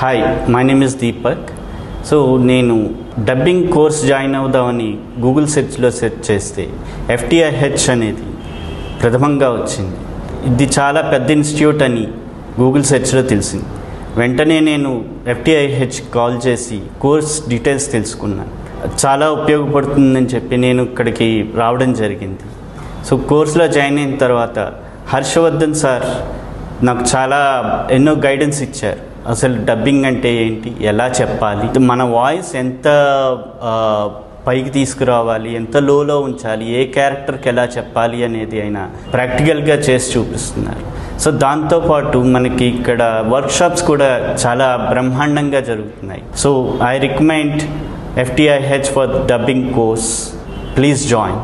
Hi my name is Deepak so నేను dubbing course join అవుదామని Google సెర్చ్లో search చేస్తే ఎఫ్టిఐహెచ్ అనేది ప్రథమంగా వచ్చింది. ఇది చాలా పెద్ద ఇన్స్టిట్యూట్ అని గూగుల్ సెర్చ్లో తెలిసింది. వెంటనే నేను ఎఫ్టీఐహెచ్ కాల్ చేసి కోర్స్ డీటెయిల్స్ తెలుసుకున్నాను చాలా ఉపయోగపడుతుందని చెప్పి నేను ఇక్కడికి రావడం జరిగింది. సో కోర్సులో జాయిన్ అయిన తర్వాత హర్షవర్ధన్ సార్ నాకు చాలా ఎన్నో గైడెన్స్ ఇచ్చారు. అసలు డబ్బింగ్ అంటే ఏంటి? ఎలా చెప్పాలి? మన వాయిస్ ఎంత పైకి తీసుకురావాలి? ఎంత లోలో ఉంచాలి? ఏ క్యారెక్టర్కి ఎలా చెప్పాలి అనేది ఆయన ప్రాక్టికల్గా చేసి చూపిస్తున్నారు. సో దాంతోపాటు మనకి ఇక్కడ వర్క్షాప్స్ కూడా చాలా బ్రహ్మాండంగా జరుగుతున్నాయి. So I recommend FTIH for dubbing course please join